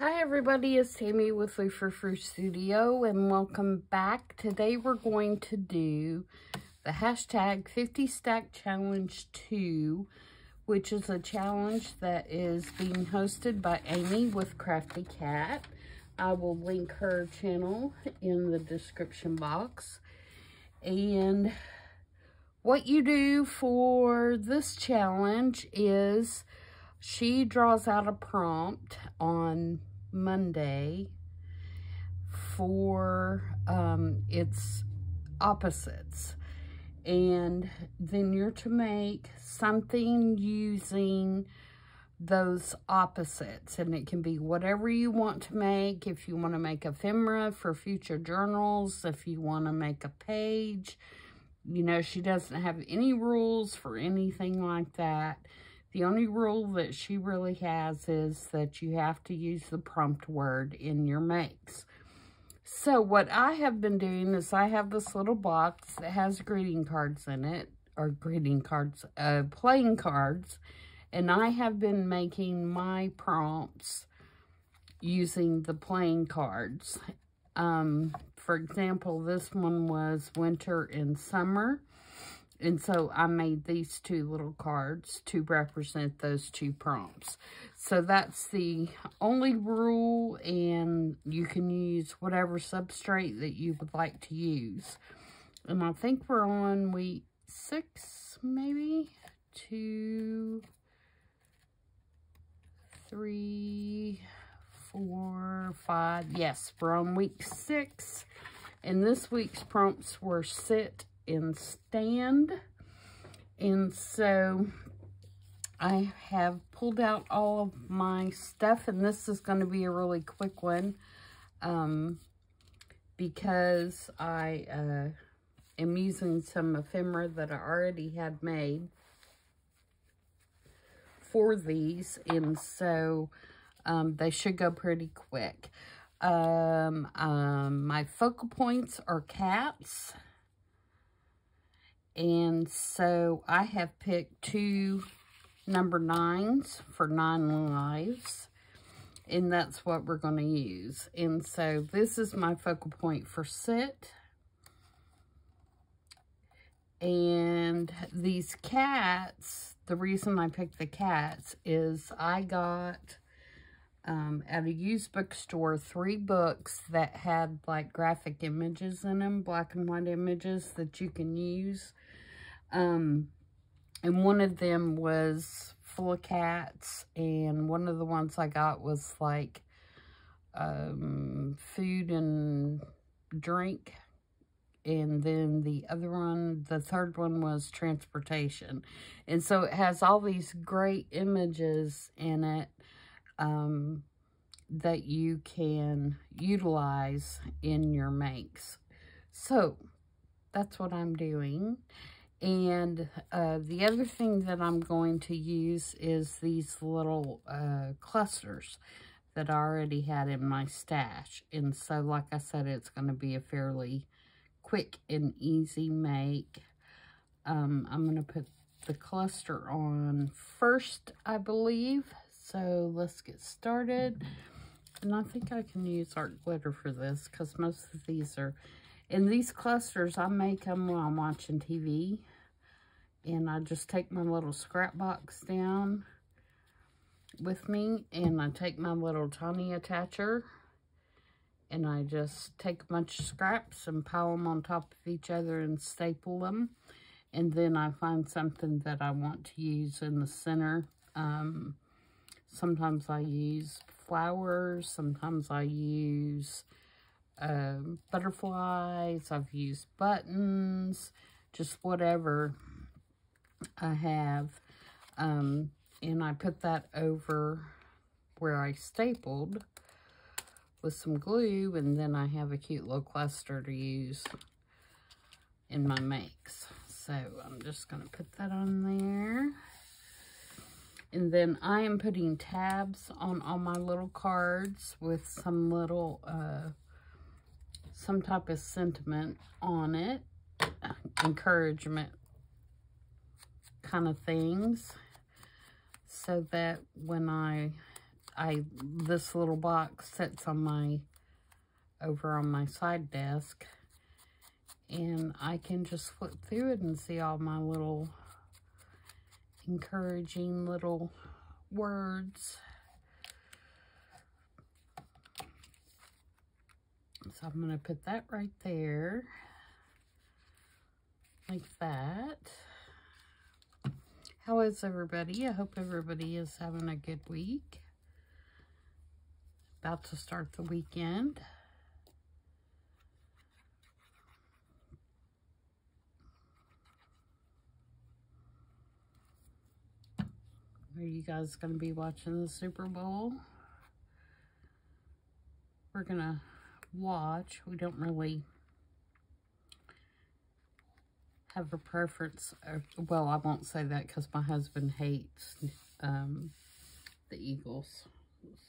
Hi everybody, it's Tammy with Frou Frou Studio and welcome back. Today we're going to do the hashtag 50 Stack Challenge 2, which is a challenge that is being hosted by Amy with Crafty Cat. I will link her channel in the description box. And what you do for this challenge is she draws out a prompt on Monday for um, its opposites. And then you're to make something using those opposites. And it can be whatever you want to make. If you want to make ephemera for future journals, if you want to make a page, you know, she doesn't have any rules for anything like that. The only rule that she really has is that you have to use the prompt word in your makes. So what I have been doing is I have this little box that has greeting cards in it, or greeting cards, uh, playing cards, and I have been making my prompts using the playing cards. Um, for example, this one was winter and summer. And so I made these two little cards to represent those two prompts. So that's the only rule and you can use whatever substrate that you would like to use. And I think we're on week six, maybe? Two, three, four, five. Yes, we're on week six. And this week's prompts were sit in stand. And so I have pulled out all of my stuff and this is going to be a really quick one um, because I uh, am using some ephemera that I already had made for these and so um, they should go pretty quick. Um, um, my focal points are cats and so I have picked two number nines for nine lives. And that's what we're going to use. And so this is my focal point for sit. And these cats, the reason I picked the cats is I got um, at a used bookstore three books that had like graphic images in them, black and white images that you can use. Um, and one of them was full of cats, and one of the ones I got was like um, food and drink. And then the other one, the third one was transportation. And so it has all these great images in it um, that you can utilize in your makes. So that's what I'm doing. And uh, the other thing that I'm going to use is these little uh, clusters that I already had in my stash. And so, like I said, it's going to be a fairly quick and easy make. Um, I'm going to put the cluster on first, I believe. So let's get started. And I think I can use art glitter for this because most of these are... And these clusters, I make them while I'm watching TV and I just take my little scrap box down with me and I take my little tiny attacher and I just take a bunch of scraps and pile them on top of each other and staple them and then I find something that I want to use in the center. Um, sometimes I use flowers, sometimes I use uh, butterflies, I've used buttons, just whatever I have, um, and I put that over where I stapled with some glue, and then I have a cute little cluster to use in my makes. So I'm just going to put that on there. And then I am putting tabs on all my little cards with some little, uh, some type of sentiment on it. Encouragement kind of things so that when I I this little box sits on my over on my side desk and I can just flip through it and see all my little encouraging little words. So I'm going to put that right there like that. How is everybody? I hope everybody is having a good week. About to start the weekend. Are you guys going to be watching the Super Bowl? We're going to watch. We don't really have a preference. well, I won't say that because my husband hates um, the Eagles.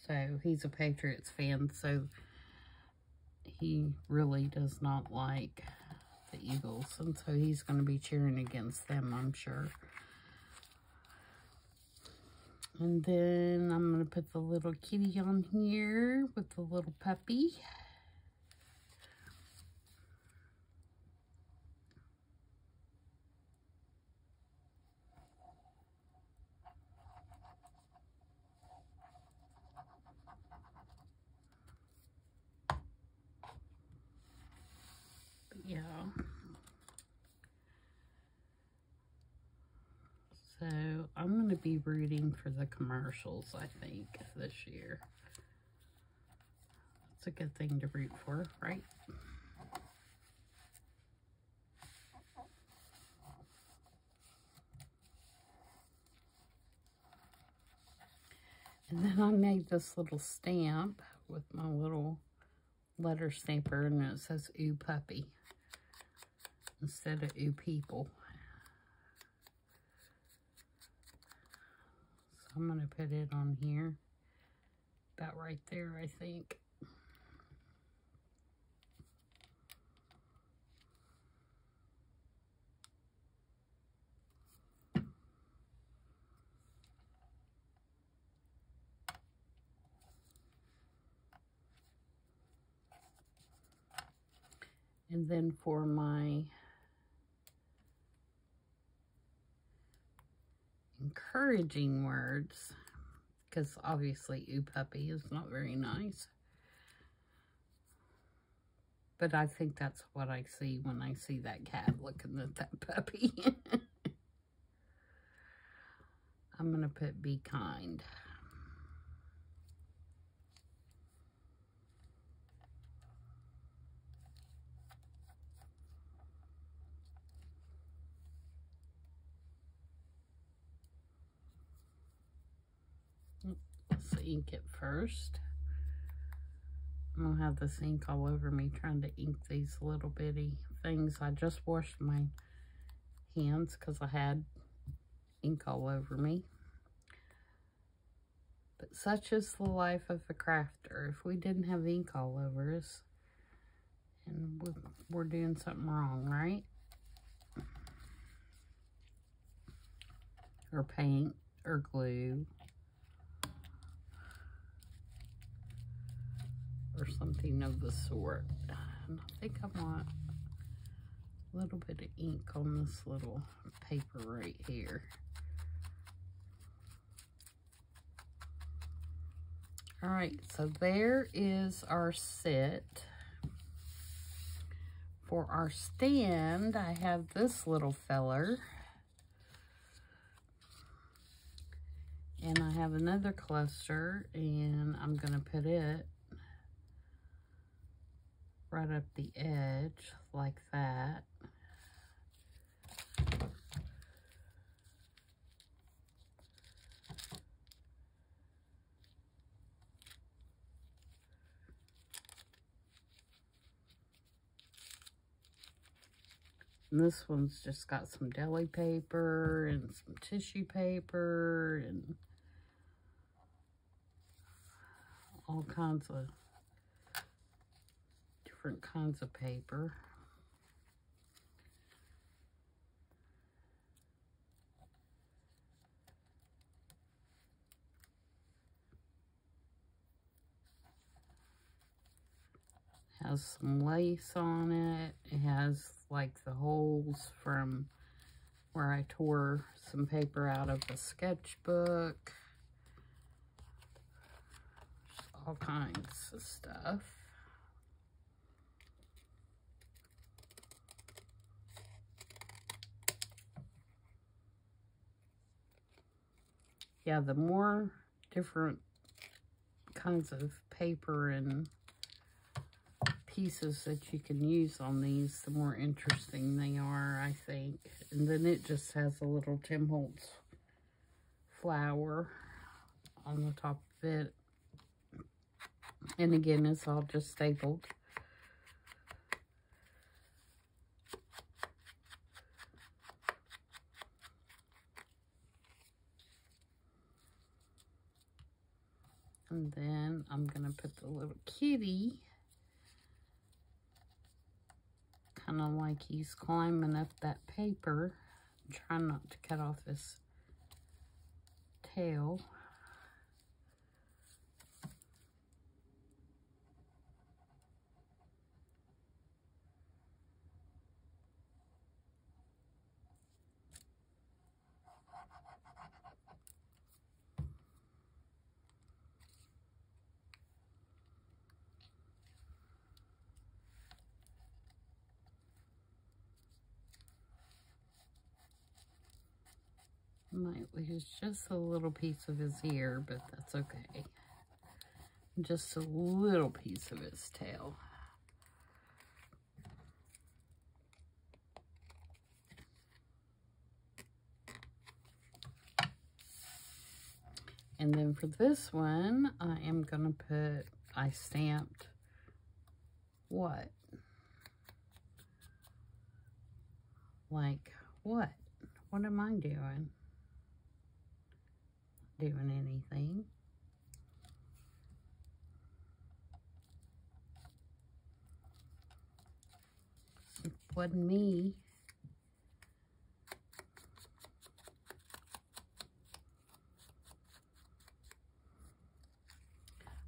So he's a Patriots fan. So he really does not like the Eagles. And so he's going to be cheering against them, I'm sure. And then I'm going to put the little kitty on here with the little puppy. yeah. So I'm going to be rooting for the commercials, I think, this year. It's a good thing to root for, right? And then I made this little stamp with my little letter stamper and it says ooh puppy instead of ooh people. I'm going to put it on here. About right there, I think. And then for my encouraging words, because obviously ooh puppy is not very nice. But I think that's what I see when I see that cat looking at that puppy. I'm going to put be kind. Let's ink it first. I'm going to have this ink all over me trying to ink these little bitty things. I just washed my hands because I had ink all over me. But such is the life of a crafter. If we didn't have ink all over us, and we're doing something wrong, right? Or paint, or glue. Or something of the sort. And I think I want a little bit of ink on this little paper right here. All right, so there is our set. For our stand, I have this little feller. And I have another cluster, and I'm going to put it right up the edge like that. And this one's just got some deli paper and some tissue paper and all kinds of different kinds of paper. has some lace on it. It has like the holes from where I tore some paper out of the sketchbook. All kinds of stuff. Yeah, the more different kinds of paper and pieces that you can use on these, the more interesting they are, I think. And then it just has a little Tim Holtz flower on the top of it. And again, it's all just stapled. And then I'm going to put the little kitty kind of like he's climbing up that paper. I'm trying not to cut off his tail. Might lose just a little piece of his ear, but that's okay. Just a little piece of his tail. And then for this one, I am going to put, I stamped what? Like, what? What am I doing? Doing anything. It wasn't me.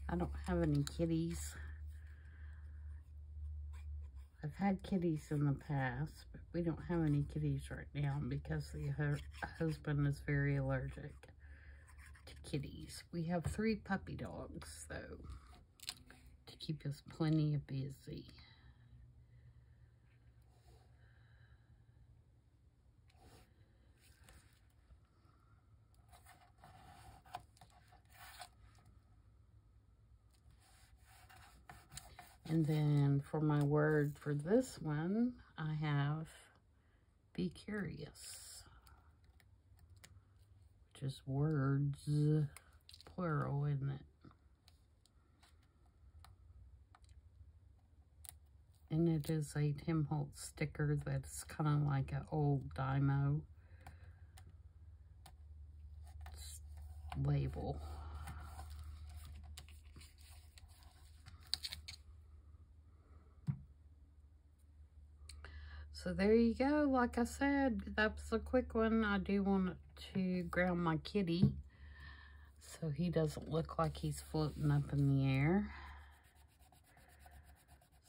I don't have any kitties. I've had kitties in the past, but we don't have any kitties right now because the husband is very allergic kitties. We have three puppy dogs, though, to keep us plenty of busy. And then for my word for this one, I have be curious just words, plural, isn't it? And it is a Tim Holtz sticker that's kind of like an old Dymo label. So there you go. Like I said, that's a quick one. I do want to ground my kitty so he doesn't look like he's floating up in the air.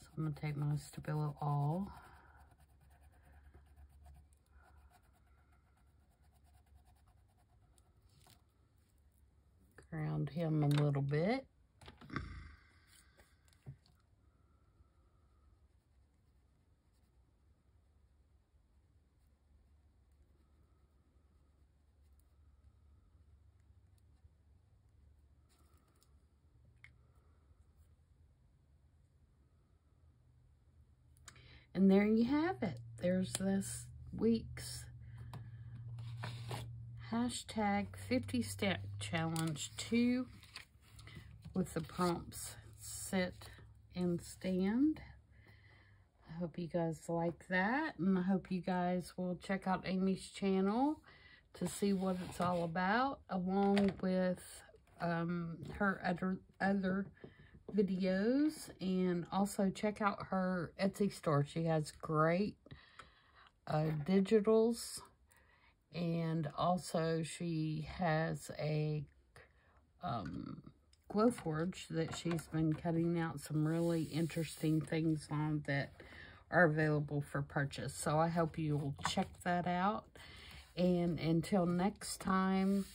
So I'm going to take my Stabilo All. Ground him a little bit. And there you have it. There's this week's hashtag 50 Stack challenge 2 with the prompts sit and stand. I hope you guys like that and I hope you guys will check out Amy's channel to see what it's all about along with um, her other, other videos and also check out her Etsy store. She has great uh, digitals and also she has a um, Glowforge that she's been cutting out some really interesting things on that are available for purchase. So I hope you will check that out. And until next time,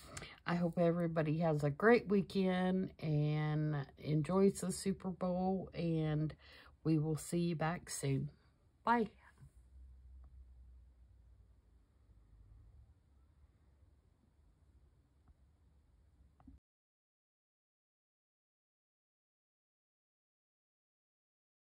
I hope everybody has a great weekend and enjoys the Super Bowl. And we will see you back soon. Bye.